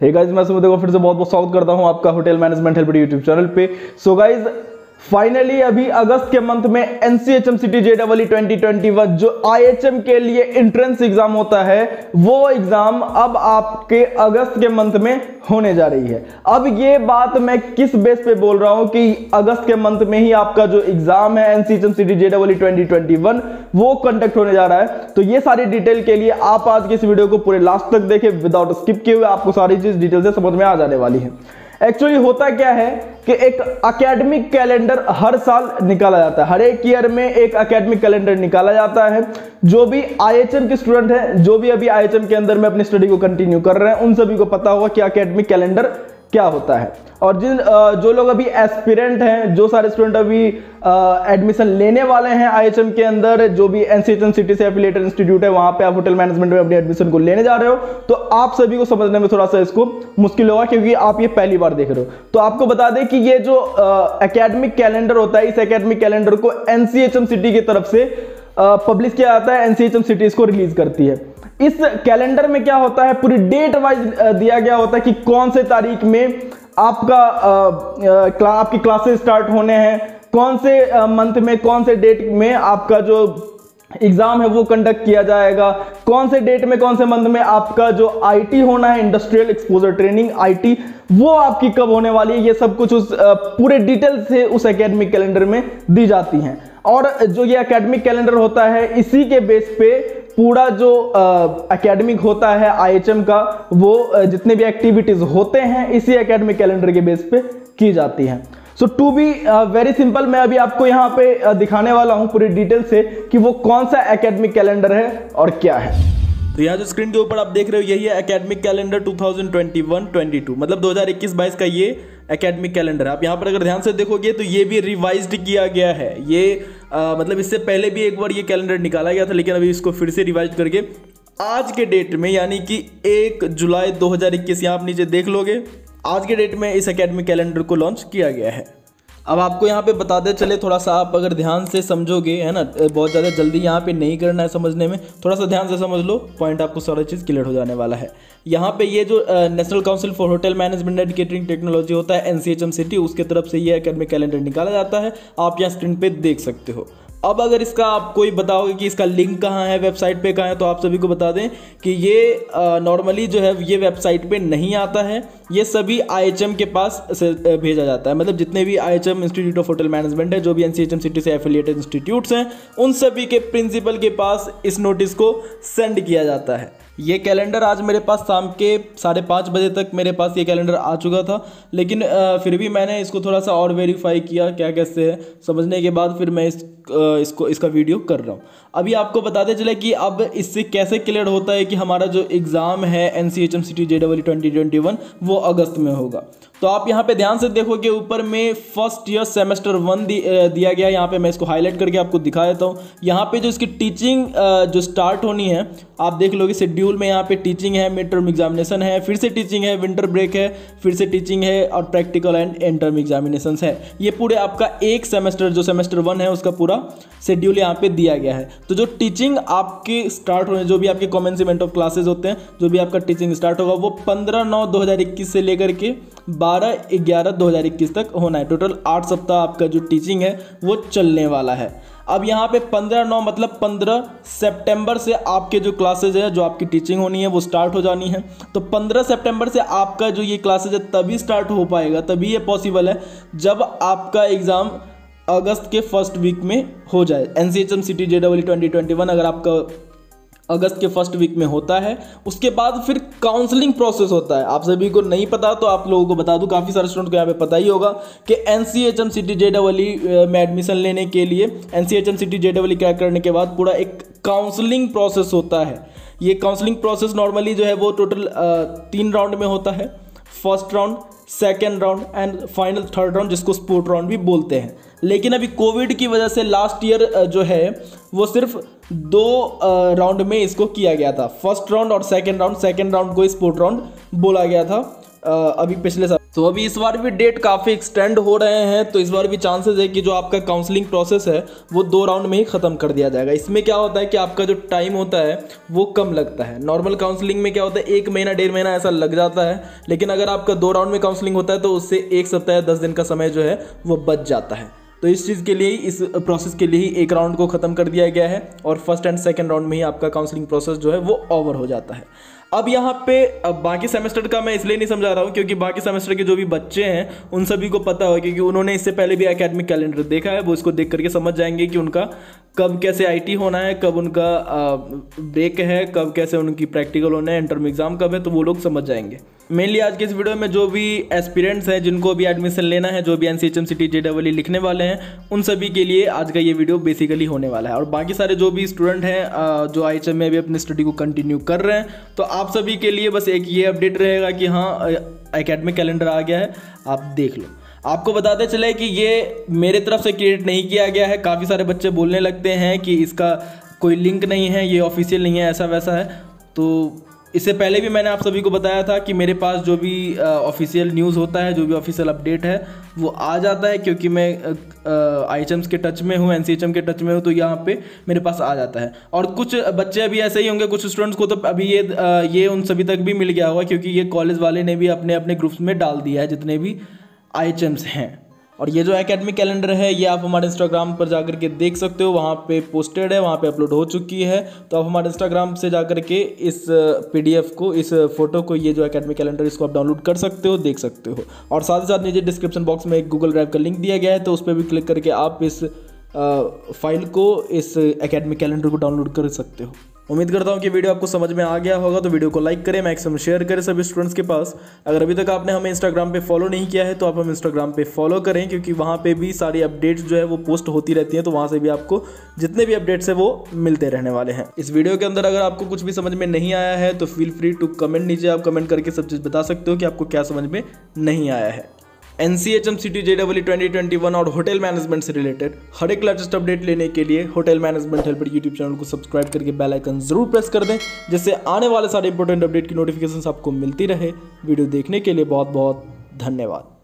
Hey guys मैं सुबह देखो, फिर से बहुत बहुत स्वागत करता हूँ आपका hotel management help YouTube channel पे। सो so गाइस फाइनली अभी अगस्त के मंथ में NCHM CT J double twenty twenty one जो आईएचएम के लिए एंट्रेंस एग्ज़ाम होता है, वो एग्ज़ाम अब आपके अगस्त के मंथ में होने जा रही है। अब ये बात मैं किस बेस पे बोल रहा हूँ कि अगस्त के मंथ में ही आपका जो एग्ज़ाम है NCHM CT J double twenty twenty one वो कंडक्ट होने जा रहा है। तो ये सारी डिटेल के लिए आप आज के इस वीडियो को पूरे लास्ट तक देखें। विदाउट स्किप किए हुए आपको सारी चीज़ डिटेल से समझ में आ जाने वाली है। एक्चुअली होता क्या है कि एक अकेडमिक कैलेंडर हर साल निकाला जाता है। हर एक ईयर में एक अकेडमिक कैलेंडर निकाला जाता है। जो भी आईएचएम के स्टूडेंट हैं, जो भी अभी आईएचएम के अंदर में अपनी स्टडी को कंटिन्यू कर रहे हैं, उन सभी को पता होगा कि अकेडमिक कैलेंडर क्या होता है? और जिन जो लोग अभी एस्पिरेंट हैं, जो सारे स्टूडेंट अभी एडमिशन लेने वाले हैं आईएचएम के अंदर, जो भी एनसीएचएम सिटी से एफिलेटेड इंस्टीट्यूट है, वहाँ पे आप होटल मैनेजमेंट में अपने एडमिशन को लेने जा रहे हो तो आप सभी को समझने में थोड़ा सा इसको मुश्किल होगा, क्योंकि आप ये पहली बार देख रहे हो। तो आपको बता दें कि ये जो एकेडमिक कैलेंडर होता है, इस अकेडमिक कैलेंडर को एनसीएचएम सिटी की तरफ़ से पब्लिश किया जाता है एनसीएचएम सिटी इसको रिलीज़ करती है। इस कैलेंडर में क्या होता है? पूरी डेट वाइज दिया गया होता है कि कौन से तारीख में आपका क्ला, आपकी क्लासेस स्टार्ट होने हैं। कौन से मंथ में कौन से डेट में आपका जो एग्ज़ाम है वो कंडक्ट किया जाएगा? कौन से डेट में कौन से मंथ में आपका जो आईटी होना है इंडस्ट्रियल एक्सपोजर ट्रेनिंग आईटी वो आपकी कब होने वाली है? ये सब कुछ उस पूरे डिटेल से उस एकेडमिक कैलेंडर में दी जाती हैं। और जो ये एकेडमिक कैलेंडर होता है इसी के बेस पे पूरा जो एकेडमिक होता है आईएचएम का, वो जितने भी एक्टिविटीज़ होते हैं, इसी एकेडमिक कैलेंडर के बेस पे की जाती हैं। So to be very simple मैं अभी आपको यहाँ पे दिखाने वाला हूँ पूरी डिटेल से कि वो कौन सा एकेडमिक कैलेंडर है और क्या है। तो यहाँ जो स्क्रीन के ऊपर आप देख रहे हो, यही है एकेडमिक कैलेंडर 2021-22 मतलब 2021-22 का ये एकेडमिक कैलेंडर आप यहाँ पर अगर ध्यान से देखोगे तो ये भी रिवाइज किया गया है। ये आ, मतलब इससे पहले भी एक बार ये कैलेंडर निकाला गया था लेकिन अभी इसको फिर से रिवाइज करके आज के डेट में यानी कि एक जुलाई 2021 यहाँ आप नीचे देख लोगे आज के डेट में इस एकेडमिक कैलेंडर को लॉन्च किया गया है। अब आपको यहाँ पे बताते चले, थोड़ा सा आप अगर ध्यान से समझोगे, है ना, बहुत ज़्यादा जल्दी यहाँ पे नहीं करना है समझने में, थोड़ा सा ध्यान से समझ लो पॉइंट आपको सारा चीज़ क्लियर हो जाने वाला है। यहाँ पे ये जो national council for hotel management and catering technology होता है एनसीएचएम सिटी उसके तरफ़ से ये अकेडमिक कैलेंडर निकाला जाता है, आप यहाँ स्क्रीन पर देख सकते हो। अब अगर इसका आप कोई बताओगे कि इसका लिंक कहाँ है वेबसाइट पे कहाँ है तो आप सभी को बता दें कि ये नॉर्मली जो है ये वेबसाइट पे नहीं आता है। ये सभी आई के पास से भेजा जाता है। मतलब जितने भी IHM institute of hotel management है, जो भी एनसीएचएम सिटी से एफिलिएटेड इंस्टीट्यूट्स हैं, उन सभी के प्रिंसिपल के पास इस नोटिस को सेंड किया जाता है। ये कैलेंडर आज मेरे पास शाम के साढ़े पाँच बजे तक मेरे पास ये कैलेंडर आ चुका था। लेकिन फिर भी मैंने इसको थोड़ा सा और वेरीफाई किया, क्या कैसे है, समझने के बाद फिर मैं इस इसको, इसका वीडियो कर रहा हूँ। अभी आपको बताते चले कि अब इससे कैसे क्लियर होता है कि हमारा जो एग्ज़ाम है N C H M C T J W twenty twenty one वो अगस्त में होगा। तो आप यहाँ पे ध्यान से देखोगे, ऊपर में फ़र्स्ट ईयर सेमेस्टर वन दिया गया यहाँ पे मैं इसको हाईलाइट करके आपको दिखा देता हूँ। यहाँ पे जो इसकी टीचिंग जो स्टार्ट होनी है, आप देख लोगे शेड्यूल में यहाँ पे टीचिंग है मिड टर्म एग्जामिनेशन है, फिर से टीचिंग है विंटर ब्रेक है, फिर से टीचिंग है और practical and end term examination है। ये पूरे आपका एक सेमेस्टर जो सेमेस्टर वन है, उसका पूरा शेड्यूल यहाँ पे दिया गया है। तो जो टीचिंग आपके स्टार्ट होने, जो भी आपके कॉमेंसमेंट ऑफ़ क्लासेज होते हैं, जो भी आपका टीचिंग स्टार्ट होगा, वो पंद्रह नौ दो से लेकर के बारह ग्यारह दो हज़ार इक्कीस तक होना है। टोटल आठ सप्ताह आपका जो टीचिंग है, वो चलने वाला है। अब यहाँ पे पंद्रह नौ मतलब पंद्रह सितंबर से आपके जो क्लासेज है, जो आपकी टीचिंग होनी है, वो स्टार्ट हो जानी है। तो पंद्रह सितंबर से आपका जो ये क्लासेज है, तभी स्टार्ट हो पाएगा, तभी ये पॉसिबल है, जब आपका एग्ज़ाम अगस्त के फ़र्स्ट वीक में हो जाए। N C H M C T J W twenty twenty one अगर आपका अगस्त के फ़र्स्ट वीक में होता है। उसके बाद फिर काउंसलिंग प्रोसेस होता है। आप सभी को नहीं पता तो आप लोगों को बता दूँ, काफ़ी सारे स्टूडेंट को यहाँ पे पता ही होगा कि N C H M C T J double में एडमिशन लेने के लिए N C H M C T J double crack करने के बाद पूरा एक काउंसलिंग प्रोसेस होता है। ये काउंसलिंग प्रोसेस नॉर्मली जो है वो टोटल तीन राउंड में होता है। First round second round and final third round जिसको स्पोर्ट राउंड भी बोलते हैं। लेकिन अभी कोविड की वजह से लास्ट ईयर जो है, वो सिर्फ़ दो राउंड में इसको किया गया था। फ़र्स्ट राउंड और सेकेंड राउंड सेकेंड राउंड को स्पोर्ट राउंड बोला गया था अभी पिछले साल तो अभी इस बार भी डेट काफ़ी एक्सटेंड हो रहे हैं तो इस बार भी चांसेस है कि जो आपका काउंसलिंग प्रोसेस है, वो दो राउंड में ही ख़त्म कर दिया जाएगा। इसमें क्या होता है कि आपका जो टाइम होता है, वो कम लगता है। नॉर्मल काउंसलिंग में क्या होता है, एक महीना, डेढ़ महीना ऐसा लग जाता है, लेकिन अगर आपका दो राउंड में काउंसलिंग होता है तो उससे एक सप्ताह या दस दिन का समय जो है, वो बच जाता है। तो इस चीज़ के लिए इस प्रोसेस के लिए ही एक राउंड को ख़त्म कर दिया गया है, और फ़र्स्ट एंड सेकेंड राउंड में ही आपका काउंसलिंग प्रोसेस जो है, वो ओवर हो जाता है। अब यहाँ पे, अब बाकी सेमेस्टर का मैं इसलिए नहीं समझा रहा हूँ क्योंकि बाकी सेमेस्टर के जो भी बच्चे हैं, उन सभी को पता होगा क्योंकि उन्होंने इससे पहले भी एकेडमिक कैलेंडर देखा है, वो इसको देख करके समझ जाएँगे कि उनका कब कैसे आईटी होना है, कब उनका ब्रेक है, कब कैसे उनकी प्रैक्टिकल होना है इंटरम एग्ज़ाम कब है तो वो लोग समझ जाएँगे। मेनली आज के इस वीडियो में जो भी एस्पिरेंट्स हैं, जिनको भी एडमिशन लेना है, जो भी N C H M C T J double लिखने वाले हैं, उन सभी के लिए आज का ये वीडियो बेसिकली होने वाला है। और बाकी सारे जो भी स्टूडेंट हैं जो आई एच एम में भी अपनी स्टडी को कंटिन्यू कर रहे हैं तो आप सभी के लिए बस एक ये अपडेट रहेगा कि हाँ अकेडमिक कैलेंडर आ गया है, आप देख लो। आपको बताते चले कि ये मेरे तरफ़ से क्रिएट नहीं किया गया है। काफ़ी सारे बच्चे बोलने लगते हैं कि इसका कोई लिंक नहीं है ये ऑफिशियल नहीं है ऐसा वैसा है। तो इससे पहले भी मैंने आप सभी को बताया था कि मेरे पास जो भी ऑफिशियल न्यूज़ होता है जो भी ऑफिशियल अपडेट है वो आ जाता है क्योंकि मैं आई के टच में हूँ एन के टच में हूँ तो यहाँ पे मेरे पास आ जाता है। और कुछ बच्चे अभी ऐसे ही होंगे कुछ स्टूडेंट्स को तो अभी ये आ, ये उन सभी तक भी मिल गया होगा क्योंकि ये कॉलेज वाले ने भी अपने अपने ग्रुप्स में डाल दिया है जितने भी आई हैं। और ये जो एकेडमिक कैलेंडर है, ये आप हमारे इंस्टाग्राम पर जाकर के देख सकते हो। वहाँ पे पोस्टेड है, वहाँ पे अपलोड हो चुकी है। तो आप हमारे इंस्टाग्राम से जाकर के इस पीडीएफ को, इस फ़ोटो को, ये जो एकेडमिक कैलेंडर इसको आप डाउनलोड कर सकते हो, देख सकते हो। और साथ ही साथ नीचे डिस्क्रिप्शन बॉक्स में एक गूगल ड्राइव का लिंक दिया गया है तो उस पर भी क्लिक करके आप इस फ़ाइल को इस एकेडमिक कैलेंडर को डाउनलोड कर सकते हो। उम्मीद करता हूँ कि वीडियो आपको समझ में आ गया होगा तो वीडियो को लाइक करें मैक्सिमम शेयर करें सभी स्टूडेंट्स के पास। अगर अभी तक आपने हमें इंस्टाग्राम पे फॉलो नहीं किया है तो आप हम इंस्टाग्राम पे फॉलो करें, क्योंकि वहाँ पे भी सारी अपडेट्स जो है वो पोस्ट होती रहती हैं तो वहाँ से भी आपको जितने भी अपडेट्स है वो मिलते रहने वाले हैं। इस वीडियो के अंदर अगर आपको कुछ भी समझ में नहीं आया है तो फील फ्री टू कमेंट नीचे, आप कमेंट करके सब चीज़ बता सकते हो कि आपको क्या समझ में नहीं आया है। N C H M C T J W twenty twenty one और होटल मैनेजमेंट से रिलेटेड। हर एक लेटेस्ट अपडेट लेने के लिए hotel management help YouTube channel को सब्सक्राइब करके बेल आइकन ज़रूर प्रेस कर दें, जिससे आने वाले सारे इंपॉर्टेंट अपडेट की नोटिफिकेशन आपको मिलती रहे। वीडियो देखने के लिए बहुत बहुत धन्यवाद।